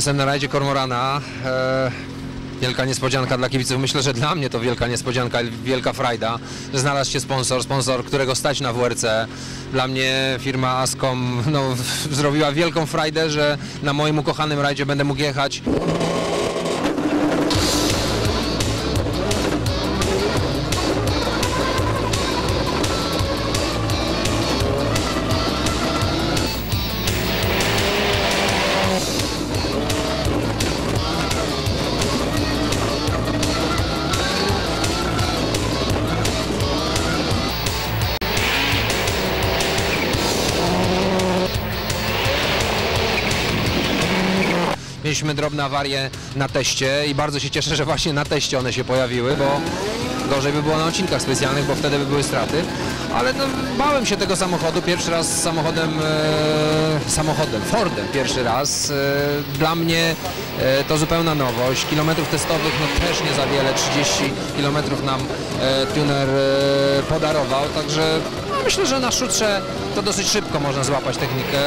Jestem na rajdzie Kormorana. E, wielka niespodzianka dla kibiców. Myślę, że dla mnie to wielka niespodzianka, wielka frajda. że Znalazł się sponsor, sponsor, którego stać na WRC. Dla mnie firma Ascom no, zrobiła wielką frajdę, że na moim ukochanym rajdzie będę mógł jechać. Mieliśmy drobne awarie na teście i bardzo się cieszę, że właśnie na teście one się pojawiły, bo gorzej by było na odcinkach specjalnych, bo wtedy by były straty. Ale no, bałem się tego samochodu, pierwszy raz samochodem, e, samochodem, Fordem pierwszy raz. E, dla mnie e, to zupełna nowość. Kilometrów testowych no też nie za wiele, 30 kilometrów nam e, tuner e, podarował, także no, myślę, że na szutrze to dosyć szybko można złapać technikę.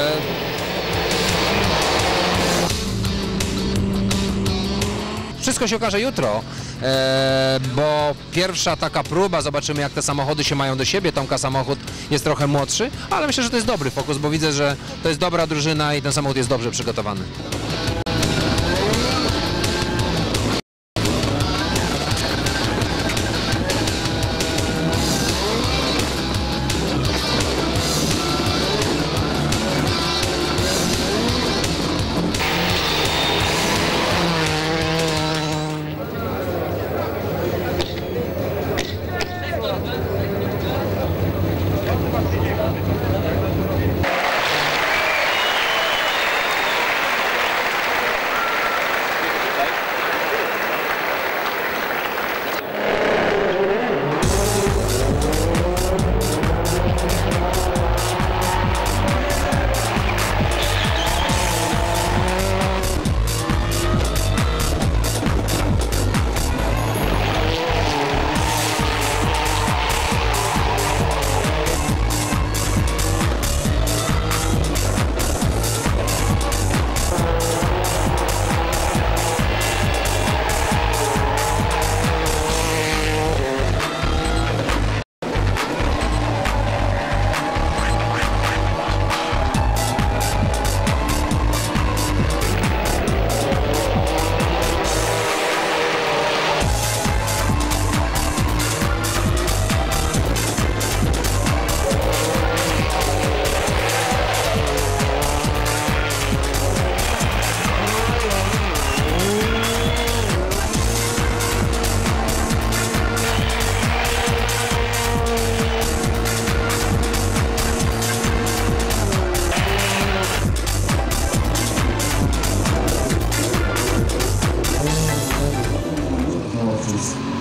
Wszystko się okaże jutro, e, bo pierwsza taka próba, zobaczymy jak te samochody się mają do siebie. Tomka samochód jest trochę młodszy, ale myślę, że to jest dobry fokus, bo widzę, że to jest dobra drużyna i ten samochód jest dobrze przygotowany.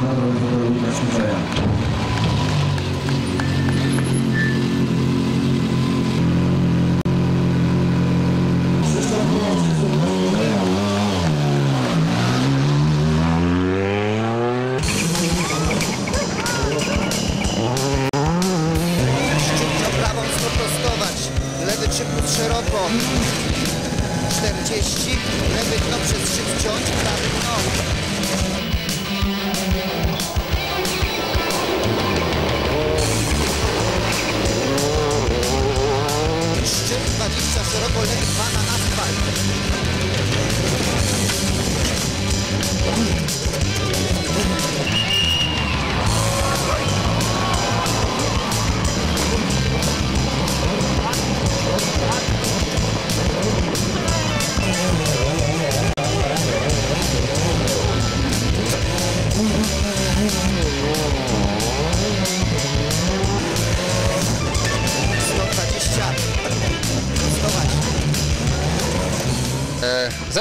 Na prawą prostować, lewy przypód szeroko. 40, lewy dno przez szyb wciąć, prawy dno. Szczyt 20 szeroko, lewy 2 na asfalt.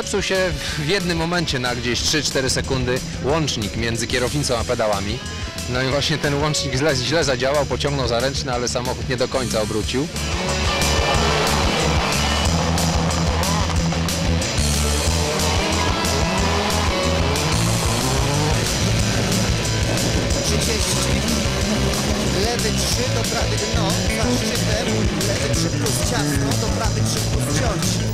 Zepsuł się w jednym momencie na gdzieś 3-4 sekundy łącznik między kierownicą a pedałami. No i właśnie ten łącznik źle, źle zadziałał, pociągnął za ręczny, ale samochód nie do końca obrócił. 30. Lewy 3 do prawy dno, za szczytem. Lewy 3 plus ciasno, do prawy 3 plus ciąć.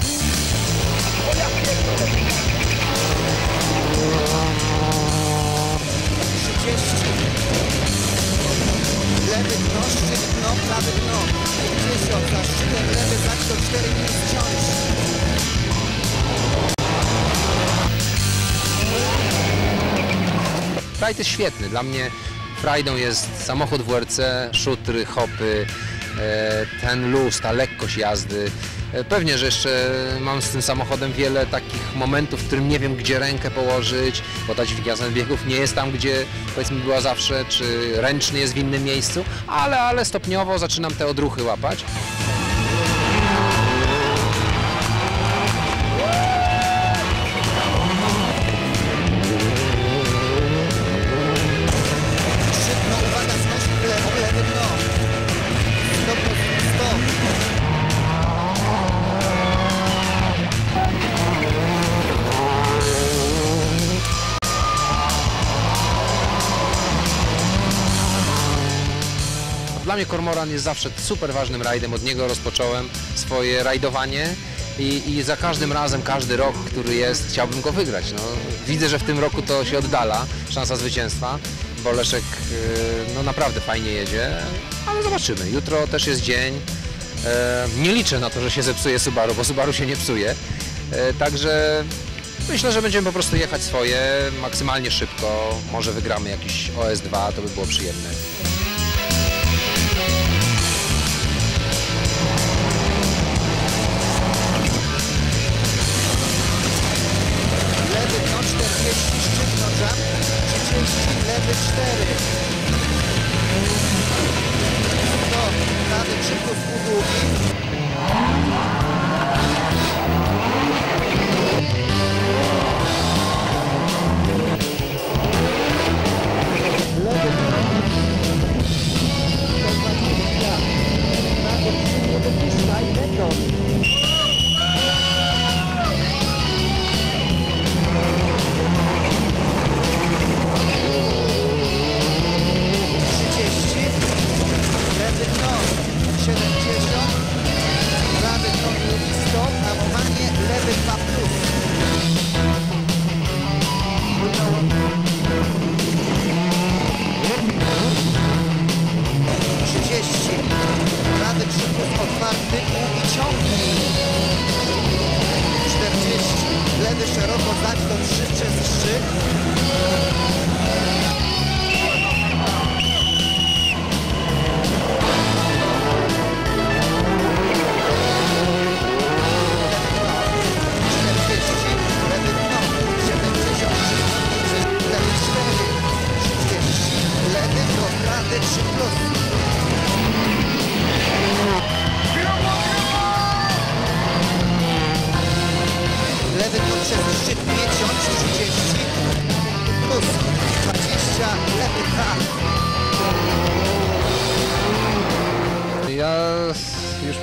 Lewy dno, szczyt dno, prawy dno. 50, za szczytem lewy zać do 4 minut wciąż. Rajd jest świetny. Dla mnie frajdą jest samochód WRC, szutry, hopy, e, ten luz, ta lekkość jazdy. E, Pewnie, że jeszcze mam z tym samochodem wiele takich momentów, w którym nie wiem, gdzie rękę położyć, bo ta dźwignia zębiegów nie jest tam, gdzie powiedzmy była zawsze, czy ręczny jest w innym miejscu, ale, ale stopniowo zaczynam te odruchy łapać. Dla mnie Kormoran jest zawsze super ważnym rajdem. Od niego rozpocząłem swoje rajdowanie i, i za każdym razem, każdy rok, który jest, chciałbym go wygrać. No, widzę, że w tym roku to się oddala, szansa zwycięstwa, bo Leszek yy, no, naprawdę fajnie jedzie, ale zobaczymy. Jutro też jest dzień. E, nie liczę na to, że się zepsuje Subaru, bo Subaru się nie psuje. E, także myślę, że będziemy po prostu jechać swoje maksymalnie szybko. Może wygramy jakiś OS2, to by było przyjemne. Jump, 30, lewy 4. 100, prawy przykus u długi.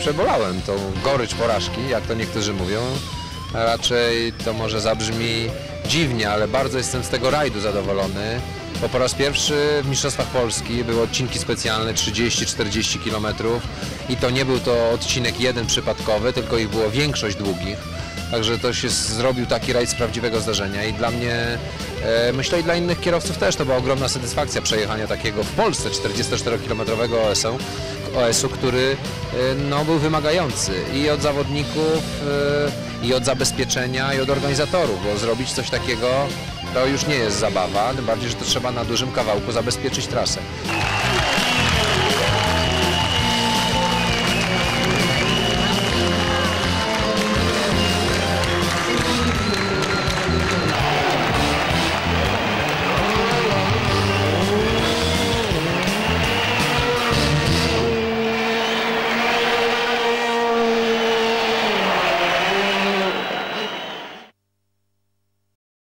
Przebolałem tą gorycz porażki, jak to niektórzy mówią. Raczej to może zabrzmi dziwnie, ale bardzo jestem z tego rajdu zadowolony, bo po raz pierwszy w Mistrzostwach Polski były odcinki specjalne 30-40 km i to nie był to odcinek jeden przypadkowy, tylko ich było większość długich. Także to się zrobił taki rajd z prawdziwego zdarzenia i dla mnie, e, myślę i dla innych kierowców też, to była ogromna satysfakcja przejechania takiego w Polsce 44-kilometrowego OS-u, OS-u, który e, no, był wymagający i od zawodników, e, i od zabezpieczenia, i od organizatorów, bo zrobić coś takiego to już nie jest zabawa, tym bardziej, że to trzeba na dużym kawałku zabezpieczyć trasę.